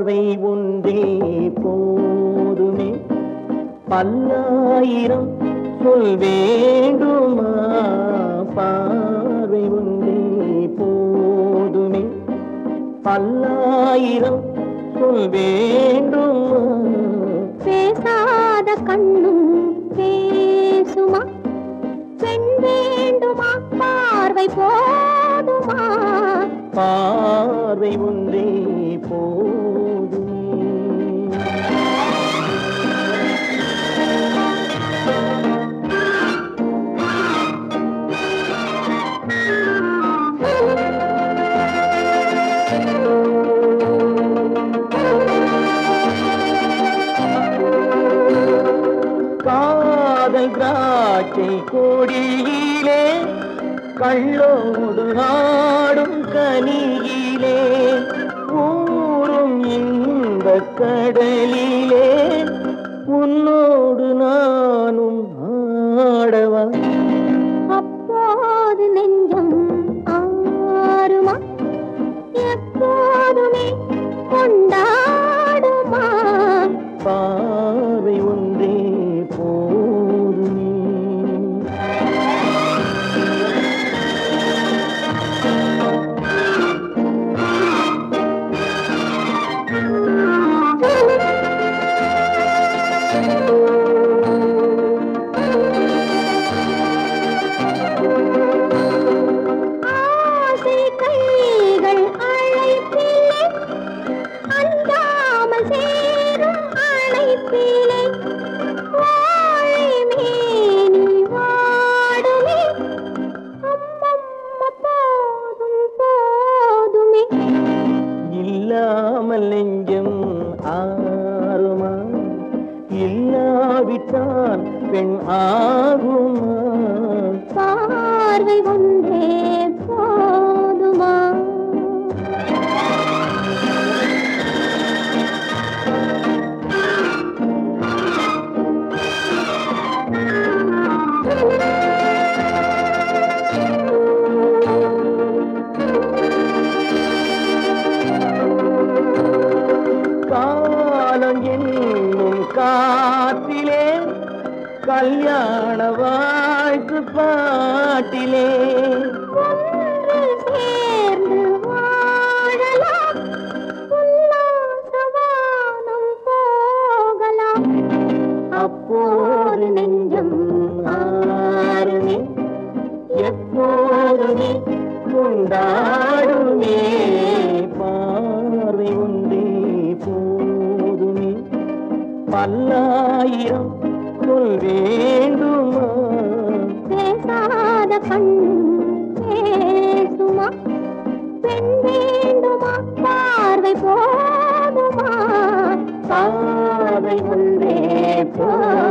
பார்வை ஒன்றே போதுமே. பல்லாயிரம் சொல் வேண்டுமா? பார்வை ஒன்றே போதுமே. பல்லாயிரம் சொல் வேண்டுமா? பேசாத கண்ணும் பேசுமா. பெண் வேண்டுமா? பார்வை போதுமா. பார்வை ஒன்றே போதுமே. திராட்சை கொடியிலே கள்ளோடு ஆடும் கனியிலே ஊறும் இந்த கடலிலே உன்னோடு நானும் இல்லாமல் நெஞ்சம் ஆறுமா? இல்லாவிட்டால் பெண் ஆகுமா? காலம் என்னும் காத்திலே கல்யாண வாழ்த்து பாட்டிலே. அப்போது நெஞ்சம் ஆறுமே எப்போதுமே கொண்டாடுமே. பல்லாயிரம் சொல் வேண்டுமா? பேசாத பேசுமா? பெண் வேண்டுமா? பார்வை போதுமா? பார்வை ஒன்றே போதுமே